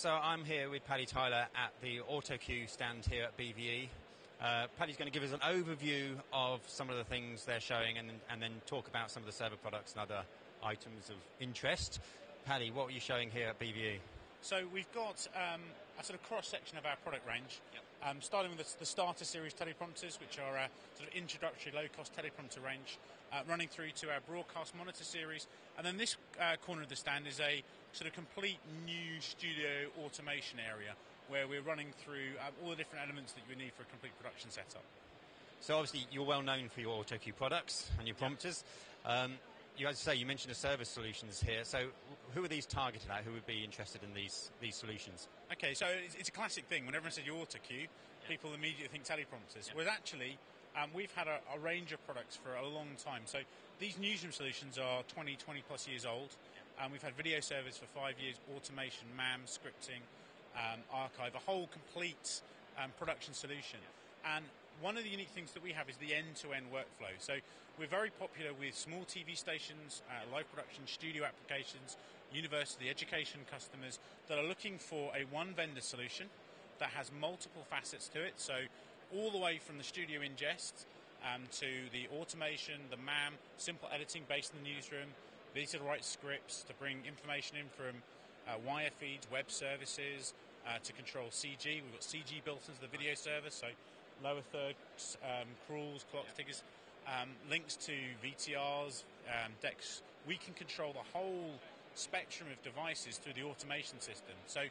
So I'm here with Paddy Tyler at the Autocue stand here at BVE. Uh, Paddy's going to give us an overview of some of the things they're showing and, and then talk about some of the server products and other items of interest. Paddy, what are you showing here at BVE? So we've got um, a sort of cross section of our product range, Yep. Um, starting with the, the starter series teleprompters, which are a sort of introductory low-cost teleprompter range, uh, running through to our broadcast monitor series, and then this uh, corner of the stand is a sort of complete new studio automation area where we're running through uh, all the different elements that you need for a complete production setup. So obviously you're well known for your AutoCue products and your prompters. Um, you, as I say, you mentioned the service solutions here. So who are these targeted at? Who would be interested in these these solutions? Okay, so it's, it's a classic thing. When everyone says you AutoCue, people immediately think teleprompters. Whereas actually, um, we've had a, a range of products for a long time. So these newsroom solutions are 20, 20 plus years old. Um, we've had video service for five years, automation, MAM, scripting, um, archive, a whole complete um, production solution. And one of the unique things that we have is the end-to-end workflow. So we're very popular with small TV stations, uh, live production, studio applications, university, education customers that are looking for a one-vendor solution that has multiple facets to it. So all the way from the studio ingest um, to the automation, the MAM, simple editing based in the newsroom, these are the right scripts to bring information in from uh, wire feeds, web services, uh, to control CG. We've got CG built into the video service, so lower thirds, um, crawls, clocks, tickers, um, links to VTRs, um, decks. We can control the whole spectrum of devices through the automation system. So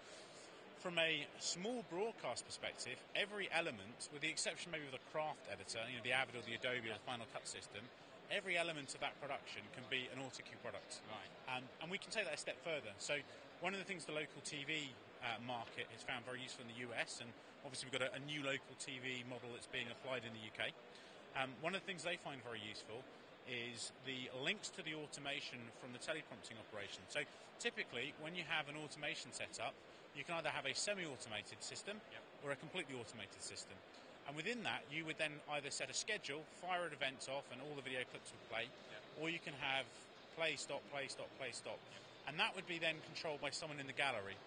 from a small broadcast perspective, every element, with the exception maybe of the craft editor, you know, the Avid or the Adobe or the Final Cut system, every element of that production can be an AutoCue product. Right. Um, and we can take that a step further. So one of the things the local TV uh, market is found very useful in the US, and obviously we've got a, a new local TV model that's being applied in the UK. Um, one of the things they find very useful is the links to the automation from the teleprompting operation. So typically, when you have an automation setup, you can either have a semi-automated system Yep. or a completely automated system. And within that, you would then either set a schedule, fire an event off, and all the video clips would play, or you can have play, stop, play, stop, play, stop. And that would be then controlled by someone in the gallery.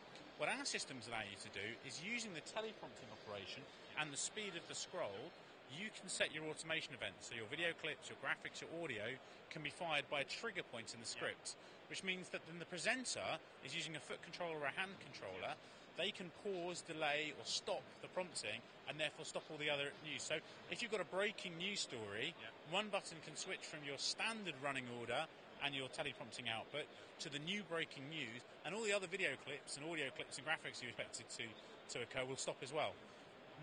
What our systems allow you to do is using the teleprompting operation and the speed of the scroll, you can set your automation events. So your video clips, your graphics, your audio can be fired by a trigger point in the script, which means that then the presenter is using a foot controller or a hand controller. They can pause, delay, or stop the prompting and therefore stop all the other news. So if you've got a breaking news story, Yeah. one button can switch from your standard running order and your teleprompting output to the new breaking news, and all the other video clips and audio clips and graphics you expected to, to occur will stop as well.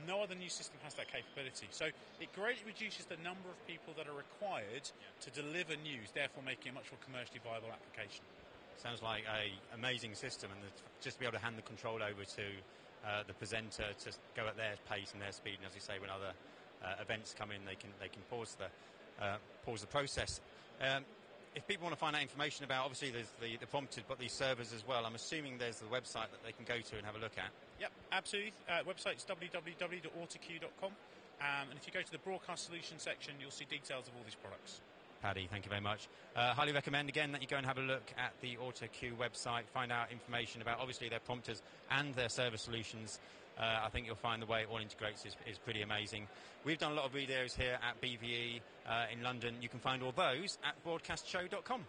No other news system has that capability. So it greatly reduces the number of people that are required to deliver news, therefore making it a much more commercially viable application. Sounds like a amazing system, and the- just to be able to hand the control over to uh, the presenter to go at their pace and their speed, and as you say, when other uh, events come in, they can they can pause the uh, pause the process. Um, if people want to find out information about, obviously there's the, the prompted, but these servers as well. I'm assuming there's the website that they can go to and have a look at. Yep, absolutely. Uh, website's www.autocue.com. Um, and if you go to the broadcast solution section, you'll see details of all these products. Paddy, thank you very much. Uh, highly recommend again that you go and have a look at the Autocue website, find out information about obviously their prompters and their server solutions. Uh, I think you'll find the way it all integrates is, is pretty amazing. We've done a lot of videos here at BVE uh, in London. You can find all those at broadcastshow.com.